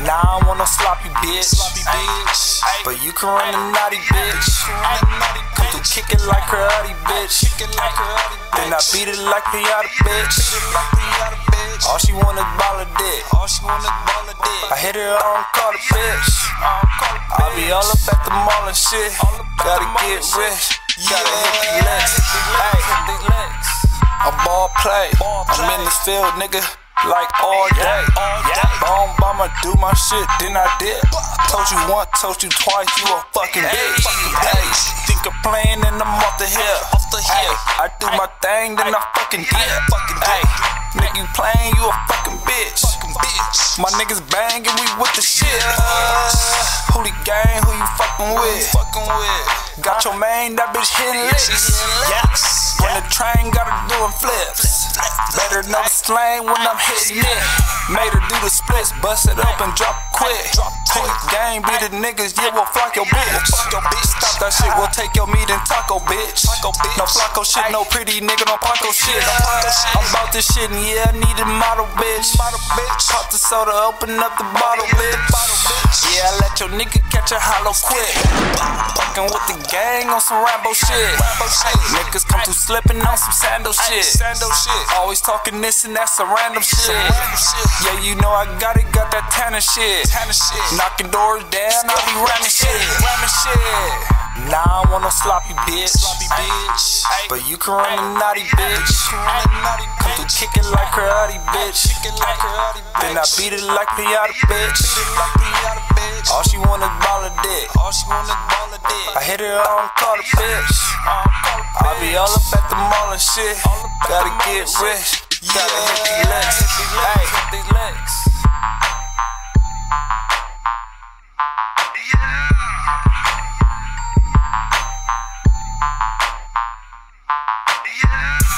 Now I don't want no sloppy bitch. Sloppy bitch. But you can run a naughty bitch. Come through kick it like karate bitch. Then I beat it like the bitch. All she want is ball of dick. I hit her, I don't call the bitch. I be all up at the mall and shit. Gotta get rich. Gotta hit the list. Ball play. I'm in the field, nigga. Like all day. BoneBoma, do my shit, then I did. Told you once, told you twice, you a fucking bitch. Hey, think of playing and I'm off the hill. I do my thing, then I fucking did. Hey, nigga, you playing, you a fucking bitch. My niggas banging, we with the shit. Who the gang, who you fucking with? Got your main, that bitch hitting licks. When the train gotta doing flips. Better know the slang when I'm hitting it. Made her do the splits, bust it up and drop quick. Drop Quick gang, be the niggas, yeah, we'll flock your bitch. Fuck your bitch, Stop that shit, we'll take your meat and taco, bitch. No flacco shit, no pretty nigga, no Paco shit. I'm about this shit, and yeah, I need a model, bitch. Pop the soda, open up the bottle, bitch. Yeah, I let your nigga catch a hollow quick. Fucking with the gang on some Rambo shit. Niggas come through slipping on some sandal shit. Always talking this and that's a random shit. Yeah, you know I got it, got that tanner shit. Knocking doors down, I be ramming shit. Nah, I want no sloppy bitch. But you can run a naughty bitch. Come through kicking like karate bitch. Then I beat it like Pinata bitch. All she want is ball of dick. I hit her, I don't call the bitch. I be all up at the mall and shit. Gotta get rich. Yeah. Hey. These legs. Yeah. Yeah.